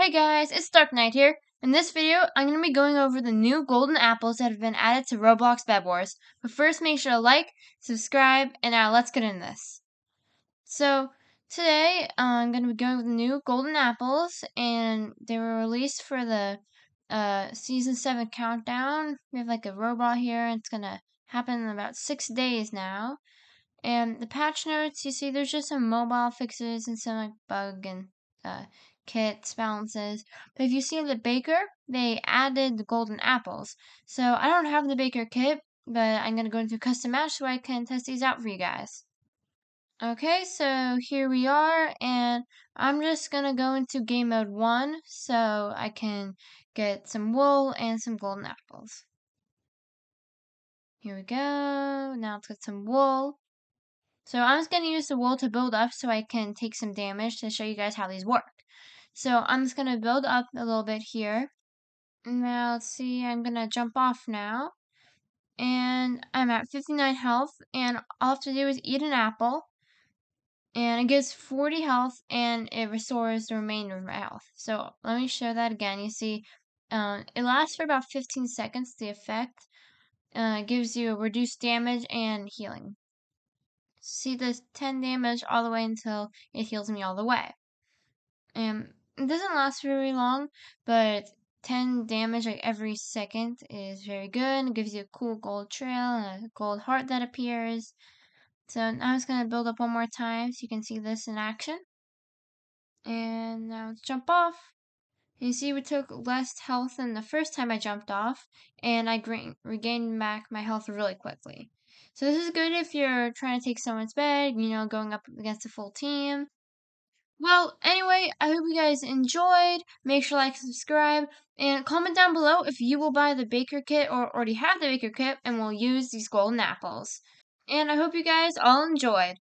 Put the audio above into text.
Hey guys, it's DarkNight here. In this video, I'm going to be going over the new golden apples that have been added to Roblox Bed Wars. But first, make sure to like, subscribe, and now let's get into this. So, today, uh, I'm going to be going with the new golden apples, and they were released for the uh, Season 7 countdown. We have like a robot here, and it's going to happen in about six days now. And the patch notes, you see there's just some mobile fixes and some like bug and uh, kits, balances. But if you see the baker, they added the golden apples. So I don't have the baker kit, but I'm going to go into custom match so I can test these out for you guys. Okay, so here we are, and I'm just going to go into game mode 1 so I can get some wool and some golden apples. Here we go. Now let's get some wool. So I'm just going to use the wool to build up so I can take some damage to show you guys how these work. So I'm just going to build up a little bit here. Now, let's see, I'm going to jump off now. And I'm at 59 health, and all I have to do is eat an apple. And it gives 40 health, and it restores the remainder of my health. So let me show that again. You see, uh, it lasts for about 15 seconds, the effect. Uh, gives you reduced damage and healing. See this 10 damage all the way until it heals me all the way. And it doesn't last very long, but 10 damage like every second is very good. It gives you a cool gold trail and a gold heart that appears. So now I'm just going to build up one more time so you can see this in action. And now let's jump off. You see we took less health than the first time I jumped off, and I regained back my health really quickly. So this is good if you're trying to take someone's bed, you know, going up against a full team. Well, anyway, I hope you guys enjoyed. Make sure like subscribe. And comment down below if you will buy the Baker Kit or already have the Baker Kit and will use these golden apples. And I hope you guys all enjoyed.